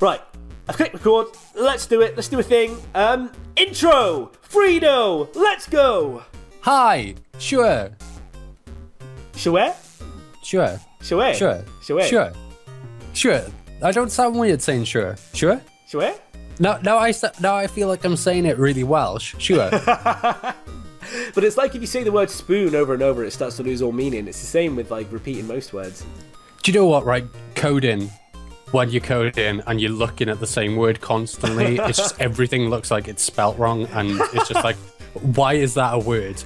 right, I've clicked record. Let's do it. Let's do a thing. Um, intro. Fredo. Let's go. Hi. Sure. Sure. Sure. Sure. Sure. Sure. Sure. Sure. I don't sound weird saying sure. Sure. Sure. Now, now I now I feel like I'm saying it really Welsh. Sure. But it's like if you say the word spoon over and over, it starts to lose all meaning. It's the same with like repeating most words. Do you know what? Right, coding. When you're coding and you're looking at the same word constantly, it's just everything looks like it's spelt wrong, and it's just like, why is that a word?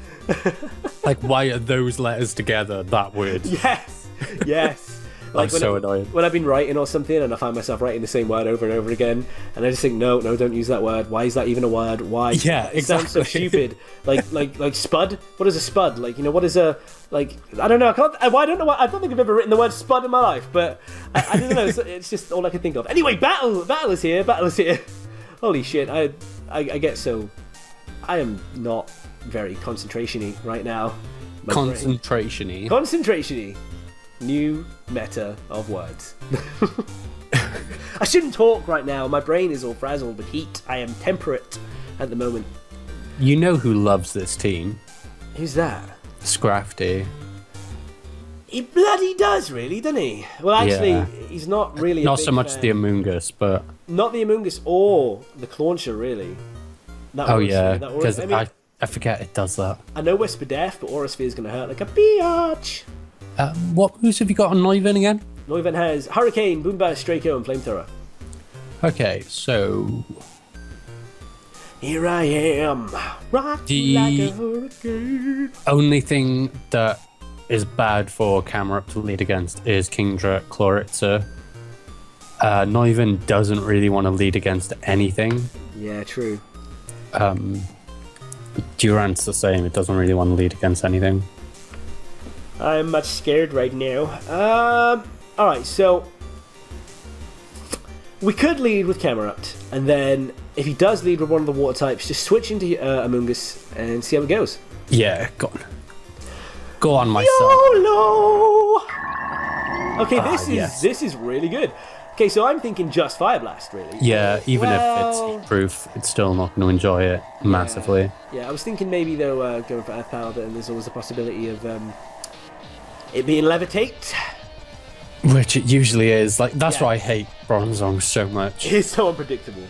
Like, why are those letters together that word? Yes. Yes. Like, when, so I, annoying. when I've been writing or something and I find myself writing the same word over and over again, and I just think, no, no, don't use that word. Why is that even a word? Why? Yeah, it sounds so stupid. Like, like, like spud. What is a spud? Like, you know, what is a like? I don't know. I can't. Uh, I, I don't know. Why, I don't think I've ever written the word spud in my life, but I, I don't know. It's, it's just all I can think of. Anyway, battle, battle is here. Battle is here. Holy shit! I, I, I get so. I am not very concentration-y right now. My brain- Concentration-y. New meta of words. I shouldn't talk right now. My brain is all frazzled with heat. I am temperate at the moment. You know who loves this team? Who's that? Scrafty. He bloody does, really, doesn't he? Well, actually, Yeah. he's not really. Not so much fan. the Amoonguss, but not the Amoonguss or the Clauncher, really. That oh yeah, because I, mean, I, I forget it does that. I know Whisper Death, but Aurasphere is going to hurt like a biatch. Uh, what moves have you got on Noivern again? Noivern has Hurricane, Boomburst, Draco, and Flamethrower. Okay, so Here I am, rocking The- like a hurricane. only thing that is bad for Camerupt to lead against is Kingdra Clawitzer. Uh, doesn't really want to lead against anything. Yeah, true. Um, Durant's the same; it doesn't really want to lead against anything. I'm much scared right now. Um, all right, so we could lead with Camerupt, and then if he does lead with one of the water types, just switch into uh, Amoonguss and see how it goes. Yeah, go on, go on, my son. YOLO! Okay, this is yes. this is really good. Okay, so I'm thinking just Fire Blast, really. Yeah, even if it's heat-proof, it's still not going to enjoy it massively. Yeah, I was thinking maybe though uh, going for Earth Power, but then there's always the possibility of um, it being Levitate. Which it usually is. Like that's Yeah. why I hate Bronzong so much. It's so unpredictable.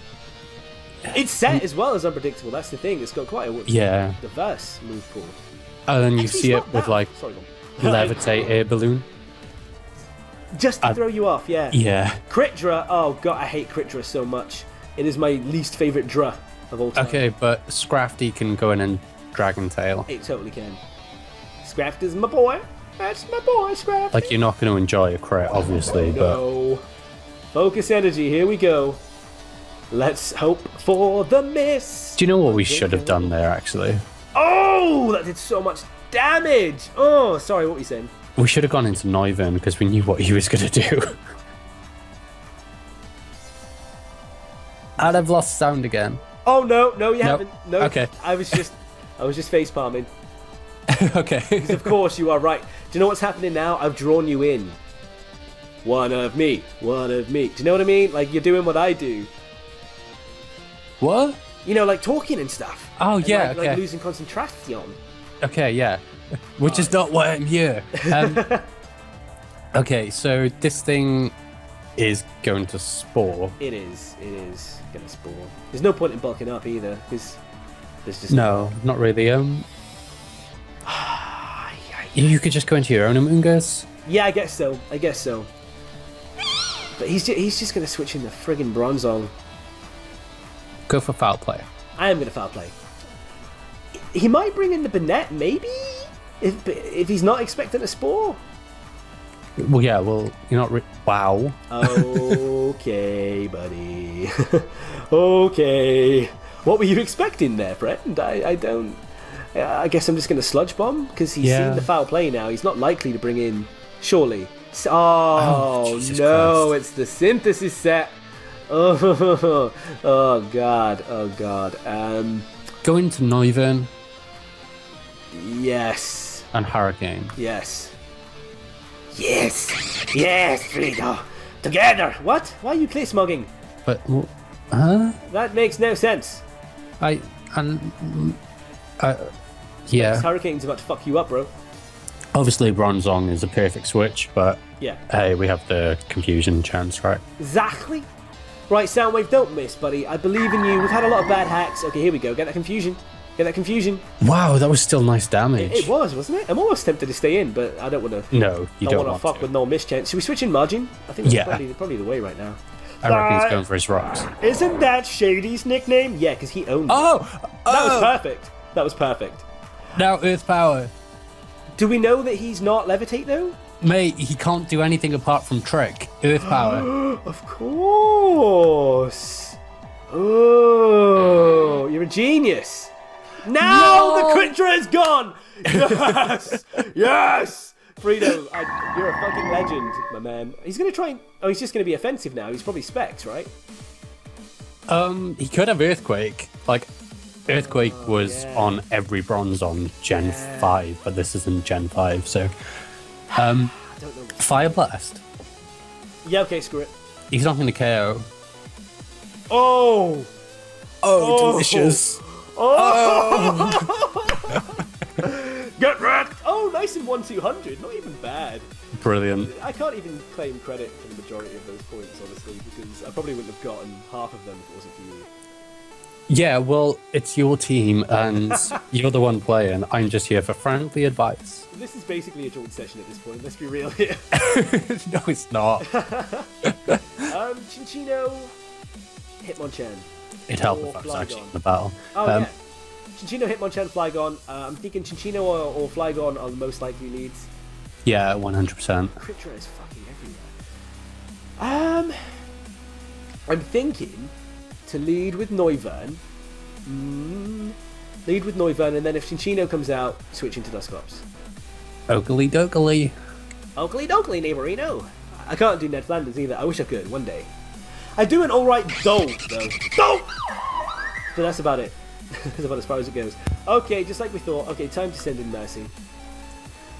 It's set mm. as well as unpredictable. That's the thing. It's got quite a Yeah, diverse move pool. and then you Actually, see it with that- like Sorry, levitate air balloon. just to I- throw you off. Yeah. Yeah. Critdra. Oh god, I hate Critdra so much. It is my least favorite Dra of all time. Okay, but Scrafty can go in and Dragon Tail. It totally can. Scraft is my boy. That's my boy, Scraft. Like you're not going to enjoy a crit, obviously, but No. Focus energy. Here we go. Let's hope for the miss. do you know what we should have done there? Actually, Oh, that did so much damage. Oh, sorry. What were you saying? we should have gone into Noivern because we knew what he was going to do. and I've lost sound again. Oh no, no, you Nope. haven't. No. Okay. I was just, I was just face palming. okay. Because of course, you are right. Do you know what's happening now? I've drawn you in. One of me, one of me. Do you know what I mean? Like you're doing what I do. what? You know, like talking and stuff. Oh And, yeah. like, okay. like losing concentration. Okay, yeah. Which is not why I'm here. Um, okay, so this thing is going to spore. It is. It is gonna spawn. There's no point in bulking up either, because there's just No, not really. Um, you could just go into your own Amoonguss. Yeah, I guess so. I guess so. But he's just, he's just gonna switch in the friggin' Bronzong. Go for foul play. I am gonna foul play. He might bring in the Bennett, maybe? If if he's not expecting a spore. Well, yeah. Well, you're not. Re- wow. Okay, buddy. okay. What were you expecting there, friend? I, I don't. I guess I'm just going to sludge bomb because he's Yeah. seen the foul play now. He's not likely to bring in. Surely. Oh, Oh, no! Christ. It's the synthesis set. Oh, oh god! Oh god! Um, Go into Noivern yes, and Hurricane. yes, yes, yes, Frida. Together. What? Why are you clay smugging? But huh? That makes no sense. I and uh, Yeah. hurricane's about to fuck you up, bro. Obviously, Bronzong is a perfect switch, but Yeah. hey, we have the confusion chance, right? Exactly. Right, Soundwave, don't miss, buddy. I believe in you. We've had a lot of bad hacks. Okay, here we go. Get that confusion. Get that confusion. Wow, that was still nice damage. It was, wasn't it? I'm almost tempted to stay in, but I don't want to. no, you don't don't, want to fuck with no mischance. Should we switch in margin? I think that's Yeah. probably, probably the way right now. I reckon he's going for his rocks. Isn't that Shady's nickname? Yeah, because he owned it. Oh, That was oh! perfect. That was perfect. Now Earth Power, Do we know that he's not levitate though? mate. He can't do anything apart from trick. Earth Power. Of course. Oh, you're a genius. Now No. the Quintra is gone. Yes, yes. Frito, I, you're a fucking legend, my man. He's gonna try and. Oh, he's just gonna be offensive now. He's probably specs, right? um, he could have Earthquake. Like, Earthquake was yeah. on every Bronzong Gen Five, but this isn't Gen Five, so. Um, I don't know. Fire Blast. Yeah, okay, screw it. He's not going to KO. Oh, Oh, delicious. Oh! Get wrecked. Oh, nice and one two hundred. Not even bad. Brilliant. I can't even claim credit for the majority of those points, honestly, because I probably wouldn't have gotten half of them if it wasn't for you. Yeah, well, it's your team and you're the one playing. I'm just here for friendly advice. This is basically a joint session at this point. Let's be real here. no, it's not. um, Cinccino, Hitmonchan. It helped Or if I was actually in the battle. Oh Um, yeah, Cinccino, Hitmonchan, Flygon. Uh, I'm thinking Cinccino or, or Flygon are the most likely leads. yeah, 100%. Critera is fucking everywhere. Um, I'm thinking to lead with Noivern. Mm, lead with Noivern, and then if Cinccino comes out, switch into Dusclops. Oakley dokley. Oakley dokley, neighborino. I can't do Ned Flanders either. I wish I could one day. I do an alright dope though. Dope! But that's about it. that's about as far as it goes. Okay, just like we thought. Okay, time to send in Mercy.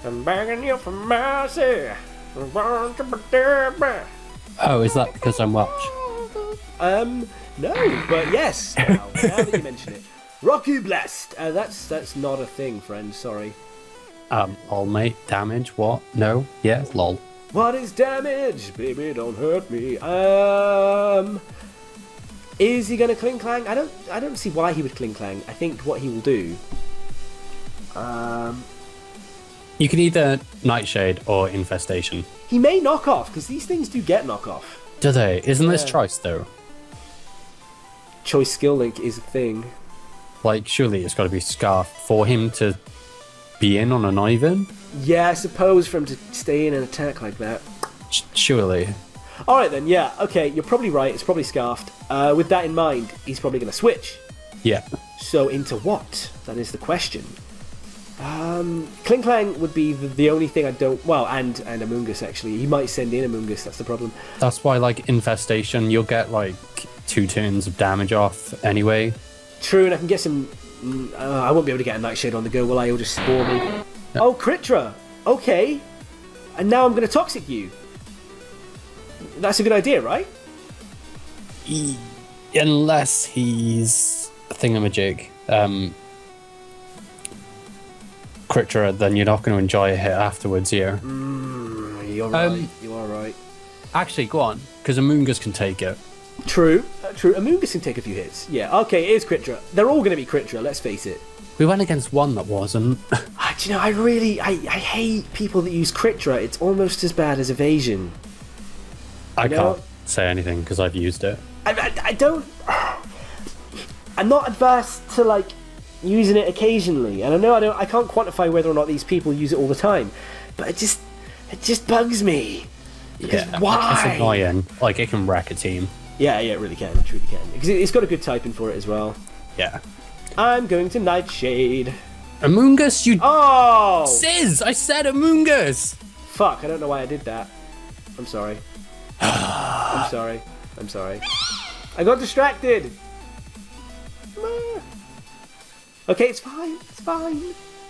I'm begging you for mercy. Oh, is that because I'm Welsh? Um, no, but yes. Now, now that you mention it, Rocky Blast. Uh, that's that's not a thing, friend. Sorry. Um, all mate, damage, what? No? Yeah, lol. What is damage? Baby, don't hurt me. Um, is he gonna Klinklang? I don't. I don't see why he would Klinklang. I think what he will do. Um, You can either Nightshade or Infestation. he may knock off because these things do get knock off. Do they? Isn't this Yeah. choice though? Choice skill link is a thing. Like, surely it's got to be Scarf for him to be in on an Ivan? Yeah, I suppose for him to stay in and attack like that. Surely. All right then. Yeah. Okay. You're probably right. It's probably scarfed. Uh, with that in mind, he's probably gonna switch. Yeah. So into what? That is the question. Um, Klinklang would be the, the only thing I don't. Well, and and Amoonguss actually. He might send in Amoonguss. That's the problem. That's why, like, Infestation, you'll get, like, two turns of damage off anyway. True, and I can get some. Uh, I won't be able to get a Nightshade on the go. Will I? He'll just spore me. Oh, Kritra. Okay. And now I'm going to toxic you. That's a good idea, right? E- Unless he's a thingamajig. Um, Critera, then you're not going to enjoy a hit afterwards here. You're right. Um, you are right. Actually, go on, because Amoonguss can take it. True. Uh, true. Amoonguss can take a few hits. Yeah. Okay. It is Kritra. They're all going to be Kritra. Let's face it. We went against one that wasn't. Ah, do you know, I really, I, I hate people that use Kritra. It's almost as bad as evasion. I know- can't say anything because I've used it. I, I, I don't. I'm not adverse to like using it occasionally, and I know I don't. I can't quantify whether or not these people use it all the time, but it just, it just bugs me. Because Yeah, why? It's annoying. Like, it can wreck a team. Yeah, yeah, it really can. It truly can. Because it, it's got a good typing for it as well. Yeah. I'm going to Nightshade. Amoonguss, you Oh, Sizz! I said Amoonguss! fuck! I don't know why I did that. I'm sorry. I'm sorry. I'm sorry. I got distracted. Okay, it's fine. It's fine.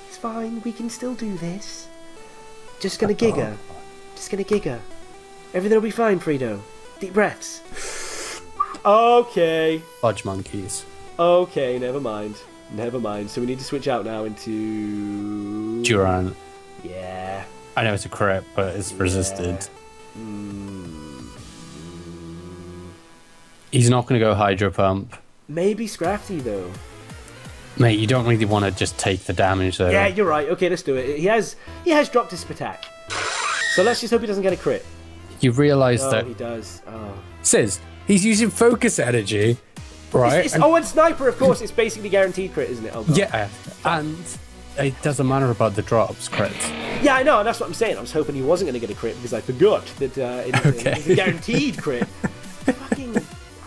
It's fine. We can still do this. Just gonna giga. Just gonna giga. Everything will be fine, Frito. Deep breaths. Okay. Fudge monkeys. Okay, never mind. Never mind. So we need to switch out now into. Durant. Yeah. I know it's a crit, but it's resisted. Mm, He's not going to go Hydro Pump. maybe Scrafty though. Mate, you don't really want to just take the damage though. Yeah, you're right. Okay, let's do it. He has he has dropped his attack. So let's just hope he doesn't get a crit. You realise Oh, that he does. Oh. Sis, he's using focus energy, right? It's, it's, And- oh, and sniper, of course. It's basically guaranteed crit, isn't it? Oh, yeah, and it doesn't matter about the drops crits. Yeah, I know, and that's what I'm saying. I was hoping he wasn't going to get a crit because I forgot that uh, it, Okay. it's a guaranteed crit. Fucking,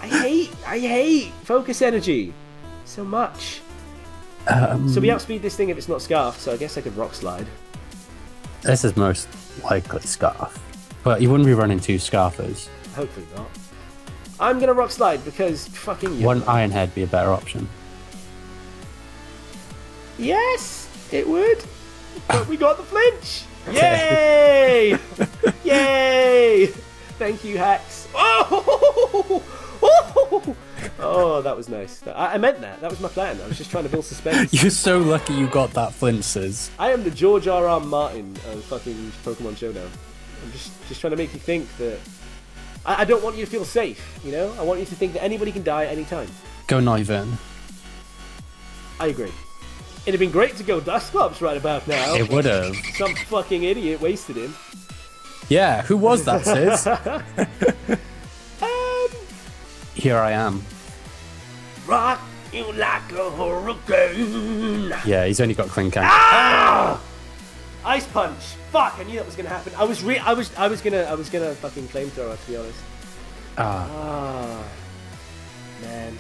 I hate, I hate focus energy so much. Um, So we outspeed this thing if it's not scarfed. So I guess I could rock slide. This is most likely Scarf. But you wouldn't be running two Scarfers. Hopefully not. I'm gonna rock slide because fucking you. Wouldn't Ironhead be a better option? Yes, it would. But we got the flinch. Yay! Yay! Thank you, hacks. Oh! Oh! Oh, that was nice. I, I meant that. That was my plan. I was just trying to build suspense. You're so lucky you got that flinches. I am the George R. R. Martin of fucking Pokemon Showdown. I'm just just trying to make you think that. I, I don't want you to feel safe. You know, I want you to think that anybody can die at any time. Go Noivern. I agree. It'd have been great to go Dusclops right about now. It would have. Some fucking idiot wasted him. Yeah, who was that, Sis? Here I am. rock you like a hurricane. Yeah, he's only got Klinkan. Ah! Ice punch. Fuck! I knew that was gonna happen. I was re- I was I was gonna I was gonna fucking flamethrower to be honest. Ah, Ah, man.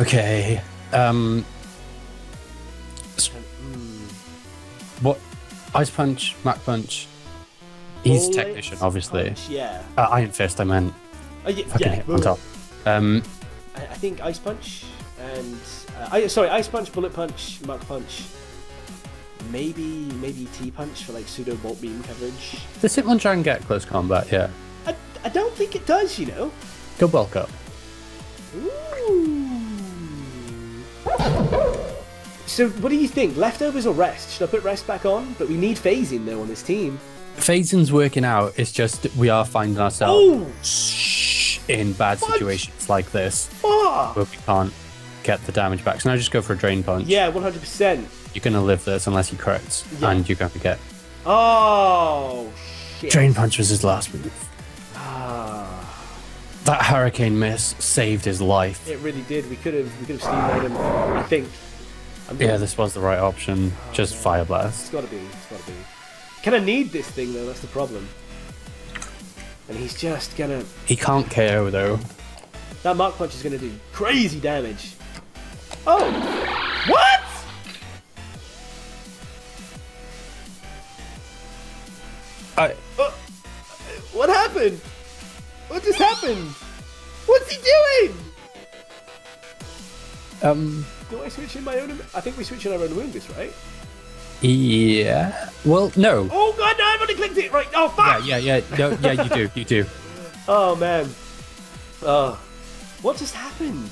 okay. Um, what? Ice Punch, Mach Punch. He's Bullet technician, obviously. punch, yeah. Uh, Iron Fist, I meant. Uh, yeah, Fucking yeah. hit on top. Um, I, I think ice punch and uh, I, sorry, ice punch, bullet punch, mach punch. Maybe maybe T punch for like pseudo bolt beam coverage. does it punch and get close combat? Yeah. I, I don't think it does, you know. Go bulk up. Ooh. So what do you think? Leftovers or rest? Should I put rest back on? But we need phasing though on this team. Phasing's working out. It's just we are finding ourselves in bad What? situations like this Fuck! where we can't get the damage back. So now just go for a drain punch. Yeah, one hundred percent. You're gonna live this unless you crits, Yeah. and you're going to get Oh shit! drain punch was his last move. Ah, That hurricane miss saved his life. it really did. We could have we could have steamrolled him. I think. I'm Yeah, this was the right option. Just fire blast. It's gotta be. It's gotta be. Can I need this thing though? That's the problem. And he's just gonna. He can't KO though. That mach punch is gonna do crazy damage. Oh! What? I, Uh, what happened? What just happened? What's he doing? um, Do I switch in my own? I think we switch in our own Woundus, right? Yeah. Well, no. Oh god, no! I've only clicked it. Right. Oh Yeah, fuck! yeah, yeah. No, yeah, you do, you do. Oh man. Oh, what just happened?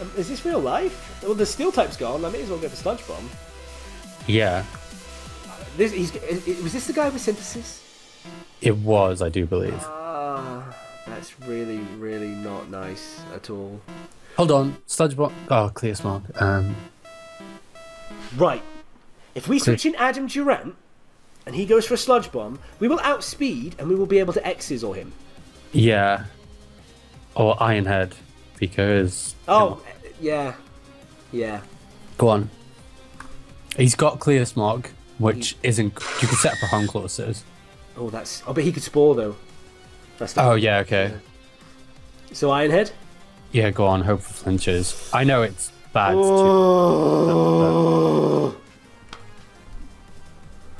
Um, is this real life? Well, the steel type's gone. I may as well go for sludge bomb. Yeah, This, he's, was this the guy with synthesis? it was, I do believe. Ah, that's really, really not nice at all. Hold on, sludge bomb. Oh, clear smog. Um, Right. If we switch in Adam Durant and he goes for a sludge bomb, we will outspeed and we will be able to X's or him. yeah. Or Ironhead, because. Oh, uh, yeah. Yeah. Go on. He's got clear smog, which isn't. You can set up a hone claws. Oh, that's. Oh, but he could spore though. That's Oh yeah, okay. So Ironhead. Yeah, go on. Hope for flinches. I know it's bad. To, Oh.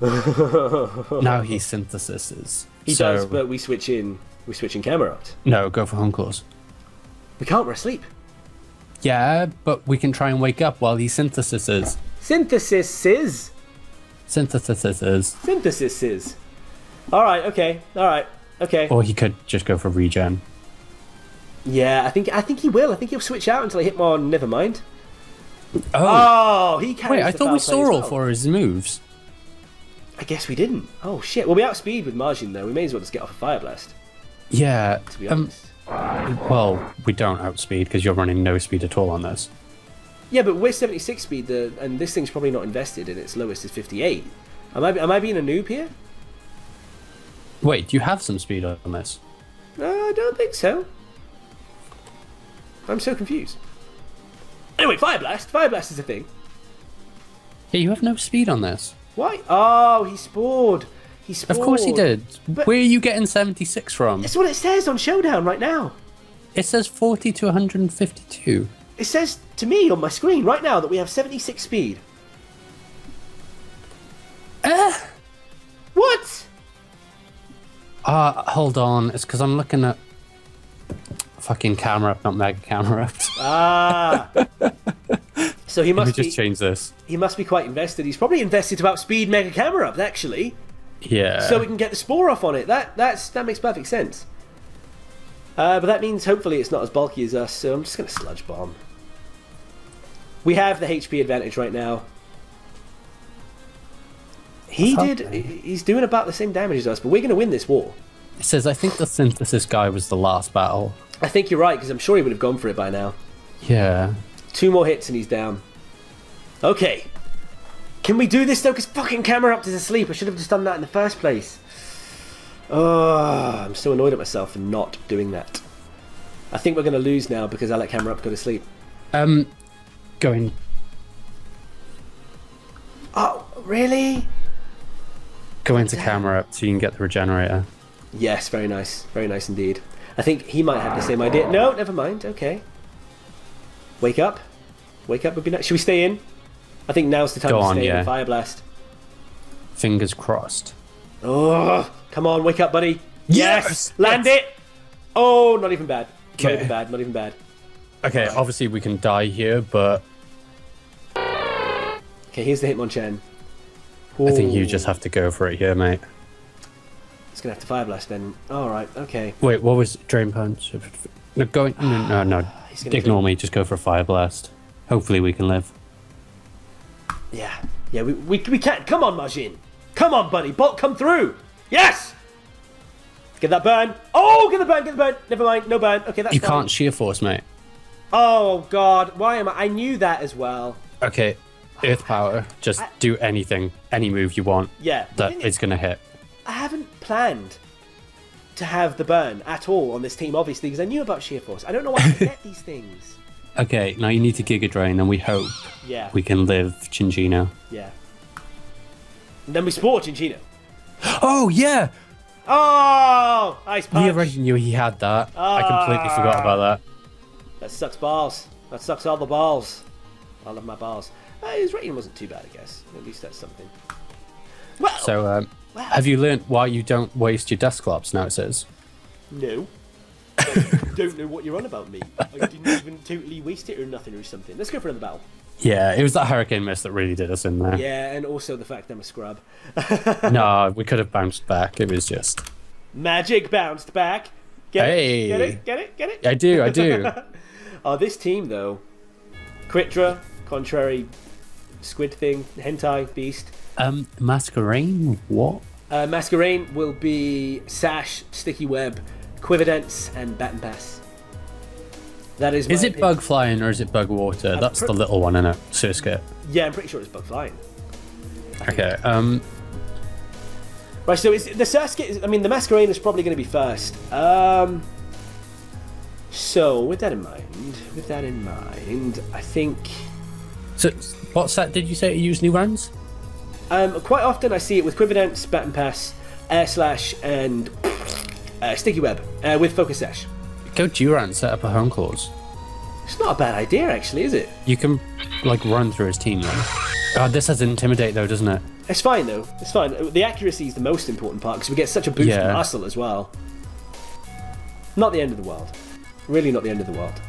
now he synthesises. He so, does, but we switch in. We switch in Camelot. no, go for hone claws. We can't. We're asleep. Yeah, but we can try and wake up while he is. Synthesises. Synthesis is. All right. Okay. All right. Okay. Or he could just go for regen. Yeah, I think I think he will. I think he'll switch out until I hit more. Never mind. Oh, Oh, he carries wait, I thought we saw all well. four of his moves. I guess we didn't. Oh shit. Well, we outspeed with margin though. We may as well just get off a fire blast. Yeah. To be Um, honest. well, we don't outspeed because you're running no speed at all on this. Yeah, but we're 76 speed, the, and this thing's probably not invested, and its lowest is 58. Am I, am I being a noob here? Wait, do you have some speed on this? No, I don't think so. I'm so confused. Anyway, Fire Blast. Fire Blast is a thing. Yeah, you have no speed on this. Why? Oh, he spored. He spored. Of course he did. But- Where are you getting 76 from? That's what it says on Showdown right now. It says 40 to 152. It says to me on my screen right now that we have 76 speed. Eh. What? Uh, hold on. It's because I'm looking at fucking Camerupt, not mega Camerupt. Ah. So he must Let me must be. just change this. He must be quite invested. He's probably invested to outspeed Mega Camerupt actually. Yeah. so we can get the spore off on it. That that's that makes perfect sense. Uh, but that means hopefully it's not as bulky as us. So I'm just gonna sludge bomb. We have the HP advantage right now. He What's did. happening? He's doing about the same damage as us, but we're gonna win this war. It says, I think the synthesis guy was the last battle. I think you're right because I'm sure he would have gone for it by now. Yeah. Two more hits and he's down. Okay. Can we do this though? Because fucking Camerupt is asleep. I should have just done that in the first place. Oh, I'm so annoyed at myself for not doing that. I think we're going to lose now because I let Camerupt go to sleep. Um, going. Oh, really? Go into Camerupt so you can get the regenerator. Yes, very nice. Very nice indeed. I think he might have the same idea. No, never mind. Okay. Wake up. Wake up would be nice. Should we stay in? I think now's the time Go to on, stay yeah. and fire blast. Fingers crossed. Oh, come on, wake up, buddy. Yes, Yes, land yes. it. Oh, not even bad. Not even bad. Not even bad. Okay, obviously we can die here, but Okay, here's the Hitmonchan. I think you just have to go for it here, mate. It's gonna have to fire blast then. All right. Okay. Wait, what was Drain Punch? No, going. No, no, no. Gonna Ignore do- me. Just go for a Fire Blast. Hopefully we can live. Yeah. Yeah. We we we can't. Come on, Majin. Come on, buddy. Bolt, come through. Yes. Get that burn. Oh, get the burn. Get the burn. Never mind. No burn. Okay, that's You fine. can't Sheer Force, mate. Oh God. Why am I? I knew that as well. Okay, Earth Power. Just do anything, any move you want Yeah. That is, that is going to hit. I haven't planned to have the burn at all on this team, obviously, because I knew about Sheer Force. I don't know why I get these things. Okay, now you need to Giga Drain, and we hope Yeah, we can live Cinccino. yeah. And then we sport Cinccino. Oh, yeah! Oh, ice We punch. already knew he had that. I completely forgot about that. That sucks balls. That sucks all the balls. I love my balls. Uh, his rating wasn't too bad, I guess. At least that's something. Well, So, um, Wow. have you learnt why you don't waste your Dusclops now it says? no. don't know what you're on about, me. I didn't even totally waste it or nothing or something. Let's go for another battle. Yeah, it was that Hurricane Mist that really did us in there. Yeah, and also the fact I'm a scrub. no, we could have bounced back. It was just. Magic bounced back. Get Hey. it? Get it? Get it? Get it? I do, I do. Oh, this team though, Quitra, contrary, squid thing, hentai beast. Um, Masquerain? What? Uh, Masquerain will be Sash, Sticky Web, Quiverdance, and Baton Pass. That is. Is it opinion. Bug Flying or is it Bug Water? That's pre- the little one in it. Surskit. Yeah, I'm pretty sure it's Bug Flying. Okay, um, Right, so is the Surskit? Is, I mean, the Masquerain is probably going to be first. Um. So with that in mind, with that in mind, I think. so what set did you say it usually runs? Um, quite often I see it with Quiverdance, Baton Pass, Air Slash, and uh, Sticky Web uh, with Focus Sash. Go Durant, set up a hone claws. It's not a bad idea, actually, is it? You can, like, run through his team then. God, this has Intimidate though, doesn't it? It's fine though. It's fine. The accuracy is the most important part because we get such a boost Yeah. in muscle as well. Not the end of the world. Really, not the end of the world.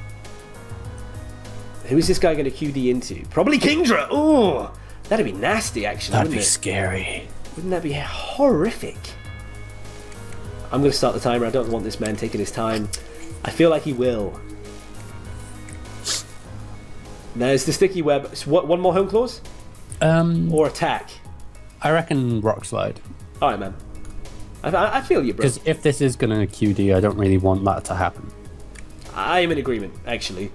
Who is this guy going to QD into? Probably Kingdra. Ooh, that'd be nasty, actually. That'd be it? scary. Wouldn't that be horrific? I'm going to start the timer. I don't want this man taking his time. I feel like he will. There's the sticky web. So what, one more hone claws Um, or attack? I reckon rock slide. All right, man. I, I, I feel you, bro. Because if this is going to QD, I don't really want that to happen. I am in agreement, actually.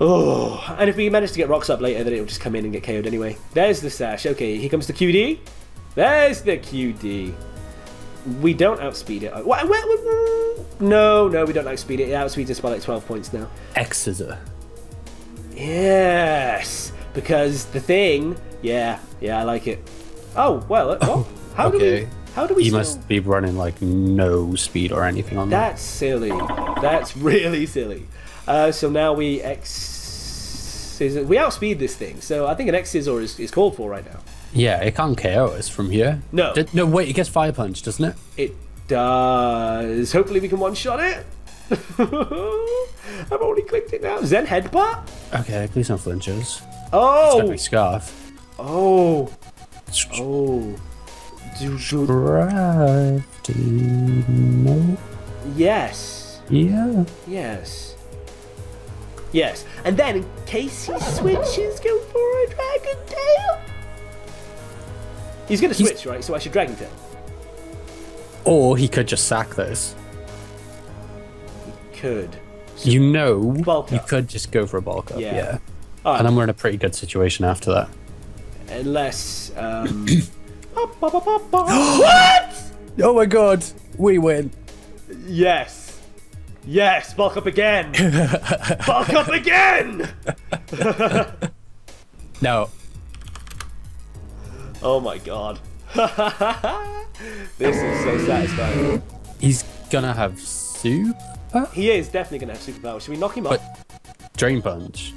Oh, and if we manage to get rocks up later, then it'll just come in and get KO'd anyway. There's the sash. Okay, here comes the QD. There's the QD. We don't outspeed it. What, what, what- no, no, we don't outspeed it. It outspeeds us by like 12 points now. X scissor. Yes, because the thing. Yeah, yeah, I like it. Oh well, uh, what? How do we? How do we? You still- must be running like no speed or anything on that. That's silly. That's really silly. Uh, so now we X. We outspeed this thing, so I think an X scissor is, is called for right now. Yeah, it can't KO us from here. No. D- no, wait, it gets fire punch, doesn't it? It does. Hopefully we can one shot it. I've already clicked it now. Zen headbutt. Okay, please don't flinch us. Oh. got to be scarf. Oh. Oh. Yes. Yeah. Yes. Yes. And then, in case he switches, go for a Dragon Tail. He's going to He's- switch, right? So I should Dragon Tail. Or he could just sack this. He could. You know, you could just go for a bulk up. Yeah. Yeah. Right. And then we're in a pretty good situation after that. Unless. Um... what? Oh my god, we win. Yes. Yes. Bulk up again. bulk up again. No. Oh my god. this is so satisfying. He's gonna have soup? He is definitely to have superpower. Should we knock him But up? Drain Punch.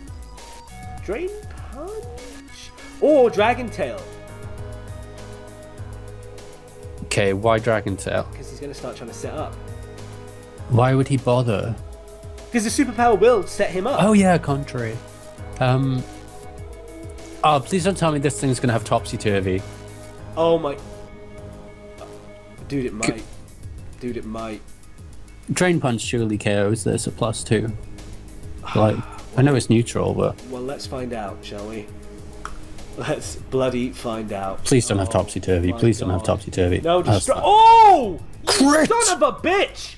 Drain Punch? Or Dragon Tail? Okay, why Dragon Tail? Because he's to start trying to set up. Why would he bother? Because the superpower will set him up. Oh yeah, contrary. Um. Oh, please don't tell me this thing's gonna have topsy turvy. Oh my. Dude, it might. Dude, it might. Drain Punch surely KOs this at plus two. Like, I know it's neutral, but Well, let's find out, shall we? Let's bloody find out. please don't have Oh topsy turvy. Please don't have topsy turvy. No, just. Oh! Crit! son of a bitch!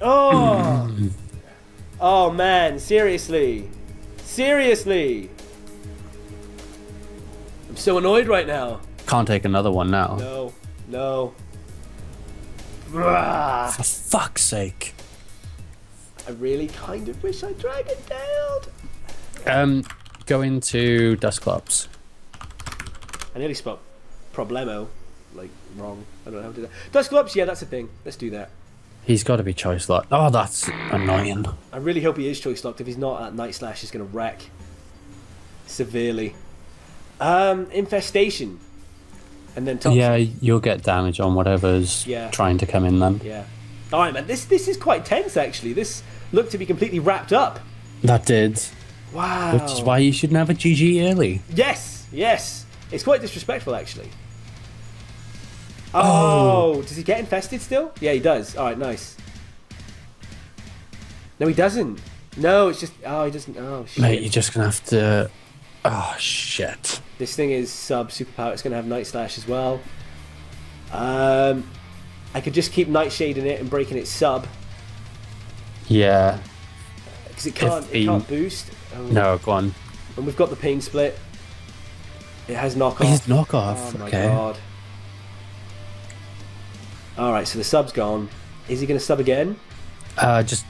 Oh! oh man, seriously. Seriously. I'm so annoyed right now. Can't take another one now. No, no. For fuck's sake. I really kind of wish I dragon tailed. Um, go into Dusclops. I nearly spoke problemo, like wrong. I don't know how to do that. Dusclops, yeah, that's a thing. Let's do that. He's got to be choice locked. Oh, that's annoying. I really hope he is choice locked. If he's not, that Night Slash is going to wreck severely. Um, infestation, and then toxic. Yeah, you'll get damage on whatever's Yeah. trying to come in then. Yeah. All right, man. This this is quite tense actually. This looked to be completely wrapped up. That did. Wow. Which is why you shouldn't have a GG early. Yes, yes. It's quite disrespectful actually. Oh, does he get infested still? Yeah, he does. All right, nice. No, he doesn't. No, it's just. Oh, he doesn't. Oh shit. Mate, you're just gonna have to. Oh shit. This thing is sub superpower. It's going to have Night Slash as well. Um, I could just keep Nightshade in it and breaking its sub Yeah. because it can't. It he- can't boost. Oh, No, go on. And we've got the pain split. It has knockoff. He's knockoff. Oh my okay. god. All right, so the sub's gone. Is he going to sub again? Uh, just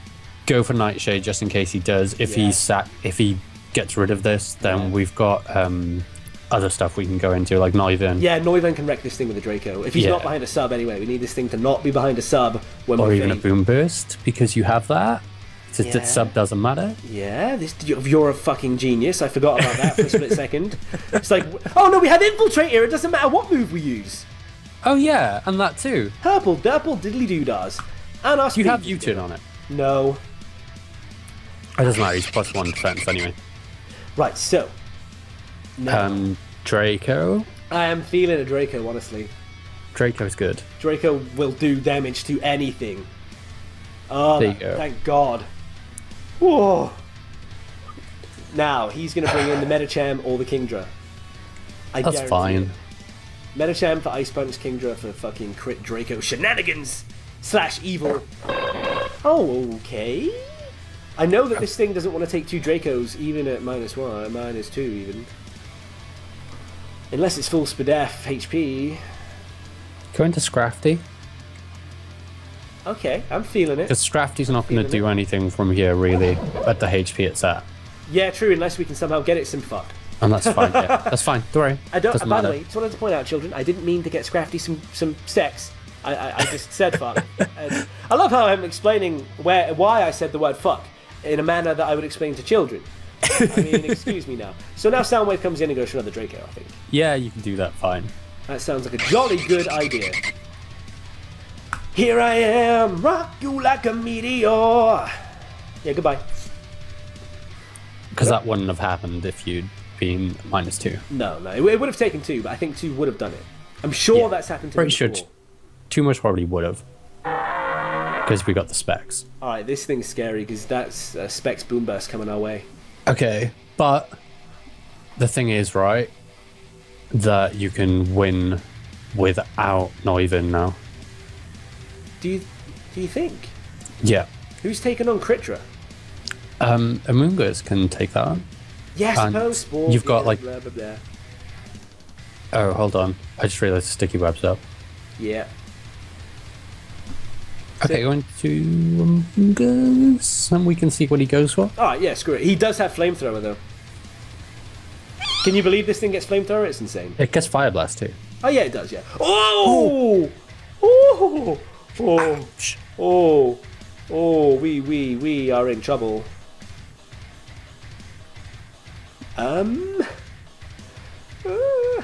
go for Nightshade just in case he does. If Yeah. he's sack, if he gets rid of this, then Yeah. we've got um, other stuff we can go into, like Noivern. Yeah, Noivern can wreck this thing with a Draco. If he's Yeah. not behind a sub anyway, we need this thing to not be behind a sub when Or we're even a boom burst because you have that. So Yeah. that sub doesn't matter. Yeah, this you're a fucking genius. I forgot about that for a split second. It's like, oh no, we have infiltrate here. It doesn't matter what move we use. Oh yeah, and that too. Purple, purple, diddly doo does. And our You have U-turn on it. No. It doesn't matter. He's plus one defense anyway. Right, so now Um, Draco. I am feeling a Draco, honestly. Draco's good. Draco will do damage to anything. Oh, There you go. thank God. Whoa. Now he's going to bring in the Medicham or the Kingdra. I That's fine. it. Medicham for Ice Punch, Kingdra for fucking crit Draco shenanigans slash evil. Oh, okay. I know that this thing doesn't want to take two Dracos even at minus one, minus two even. Unless it's full Spadef HP. Going to Scrafty. Okay, I'm feeling it. Because Scrafty's not going to do anything from here, really, at the HP it's at. Yeah, true, unless we can somehow get it some fuck. And that's fine, yeah. That's fine. Don't worry. I don't. Doesn't by matter. the way, just wanted to point out, children, I didn't mean to get Scrafty some some sex. I, I, I just said fuck. And I love how I'm explaining where why I said the word fuck in a manner that I would explain to children. I mean, excuse me now. So now Soundwave comes in and goes for another Draco. I think Yeah, you can do that fine. that sounds like a jolly good idea. Here I am, rock you like a meteor. Yeah, goodbye. Because that wouldn't have happened if you'd been minus two. No, no, it, it would have taken two, but I think two would have done it. I'm sure Yeah, that's happened to Pretty me sure before. too much probably would have. Because we got the specs. All right, this thing's scary because that's uh, Specs Boom Burst coming our way. Okay, but the thing is, right, that you can win without Noivern now. Do you do you think? Yeah. Who's taken on Kritra? Um, Amoonguss can take that on. I And suppose. Sport, you've got, yeah, like- blah, blah, blah. Oh, hold on. I just realized Sticky Web's up. Yeah. Okay, going to Amoonguss, and we can see what he goes for. Right, yeah, screw it. He does have flamethrower though. Can you believe this thing gets flamethrower? It's insane. It gets Fire Blast too. Oh yeah, it does. Yeah. Oh. Oh. Oh. Shh. Oh! oh. Oh. We we we are in trouble. Um. Uh, uh,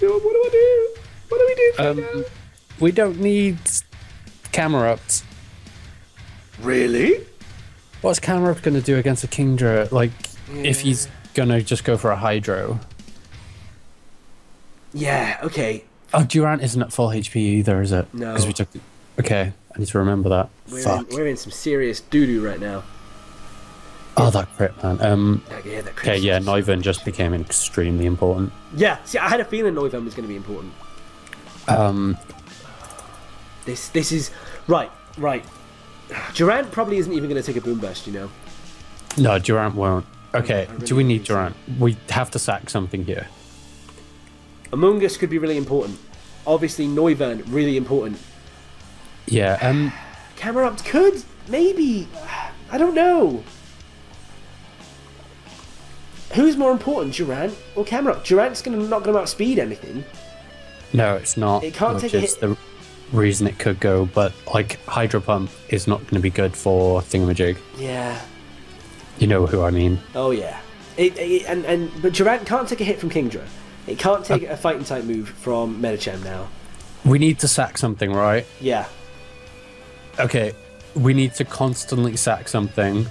what do I do? What do we do? For now? Um, we don't need Camerupts. Really? What's Camerupt going to do against a Kingdra? Like, if he's going to just go for a Hydro. Yeah. Okay. Oh, Durant isn't at full HP either, is it? No. Because we took. Okay, I need to remember that. We're in, Fuck. we're in some serious doo doo right now. Oh, that crit, man. Um. Yeah, that Okay, yeah. Noivern just became extremely important. Yeah. See, I had a feeling Noivern was going to be important. Um. This this is right, right. Durant probably isn't even going to take a boom burst, you know. No, Durant won't. Okay, really do we need. Durant? We have to sack something here. Amoonguss could be really important. Obviously, Noivern really important. Yeah. Um. Camerupt could maybe. I don't know. Who's more important, Durant or Camerupt? Durant's gonna not gonna outspeed anything. No, it's not. It can't take a hit. the reason it could go. But like Hydro Pump is not going to be good for Thingamajig. Yeah. You know who I mean. Oh yeah. It, it and and but Durant can't take a hit from Kingdra. It can't take a fighting type move from Metacham now. We need to sack something, right? Yeah. Okay, we need to constantly sack something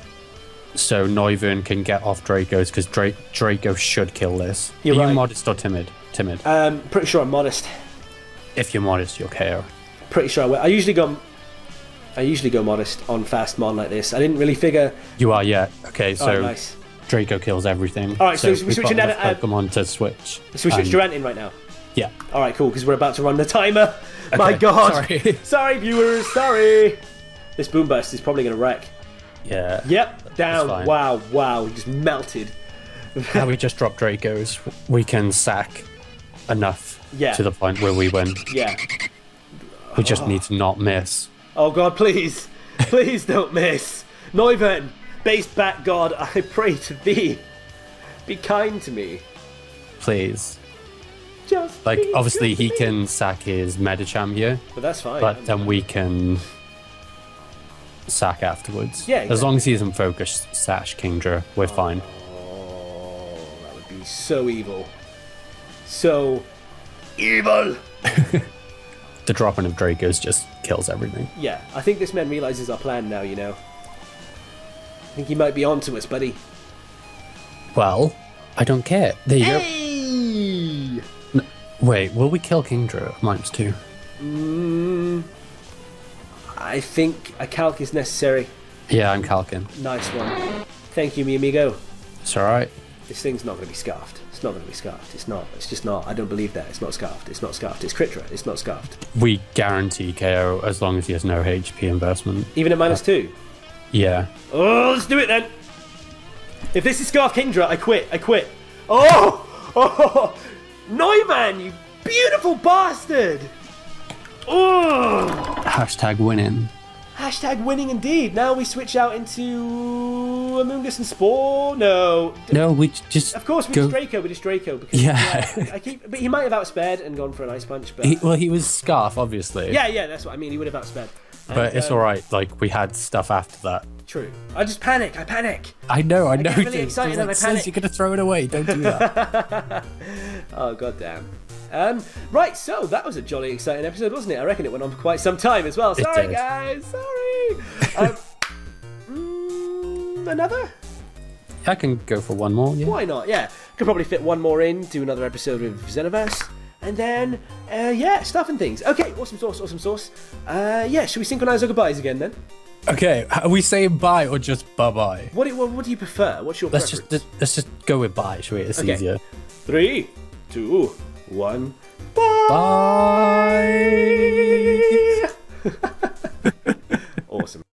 so Noivern can get off Dracos because Dra- Draco should kill this. You're Are right. you modest or timid? Timid. Um, pretty sure I'm modest. if you're modest, you'll KO. Pretty sure I will. I usually go. I usually go modest on fast mon like this. I didn't really figure. You are, yeah. Okay, so oh, nice. Draco kills everything. Alright, so we're we've switching enough uh, Pokemon to switch. So we switch And- Durant in right now. Yeah. All right, cool. Because we're about to run the timer. My God. sorry. Sorry, viewers. Sorry. This boom burst is probably going to wreck. Yeah. Yep. Down. Wow. Wow. He just melted. Now we just dropped Dracos. We can sack enough Yeah. to the point where we win. Yeah. We just need to not miss. Oh God, please, please don't miss. Noivern, base back God, I pray to thee. Be kind to me. Please. Just Like, obviously, he me. can sack his Medicham here, But that's fine. but then we can sack afterwards. Yeah, As long as he isn't focused, Sash Kingdra, we're oh, fine. Oh, that would be so evil. So evil. The dropping of Dracos just kills everything. Yeah, I think this man realizes our plan now. You know. I think he might be onto us, buddy. Well, I don't care. There you Hey! go. Wait, will we kill Kingdra at minus two? Mm, I think a calc is necessary. Yeah, I'm calking. Nice one. Thank you, mi amigo. It's alright. This thing's not going to be scarfed. It's not going to be scarfed. It's not. It's just not. I don't believe that. It's not scarfed. It's not scarfed. It's Kritra. It's not scarfed. We guarantee KO as long as he has no HP investment. Even at minus uh, two. Yeah. Oh, let's do it then. If this is Scarf Kingdra, I quit. I quit. Oh! Oh! Neumann, you beautiful bastard! Oh! Hashtag winning. Hashtag winning indeed. Now we switch out into Amoonguss and Spore. No. No, we just. Of course, we go- just Draco. We just Draco. Because, Yeah. I keep, but he might have outspared and gone for an Ice Punch. But He, well, he was Scarf, obviously. yeah, yeah, that's what I mean. He would have outspared. But And, it's um, alright. Like, we had stuff after that. True. I just panic. I panic. I know, I know. get really excited and like, I "Sis, panic." You're to throw it away. Don't do that. Oh goddamn. Um, right, so that was a jolly exciting episode, wasn't it? I reckon it went on for quite some time as well. Sorry, did. guys. Sorry. um, mm, another? I can go for one more, yeah. Why not? Yeah, could probably fit one more in. Do another episode of Xenoverse, and then uh, yeah, stuff and things. Okay, awesome sauce, awesome sauce. Uh, yeah, should we synchronize our goodbyes again then? Okay, are we saying bye or just bye bye? What do, what, what do you prefer? What's your Let's preference? just let's just go with bye, shall we? It's Okay. easier. Three, two, one. Bye. Bye. awesome.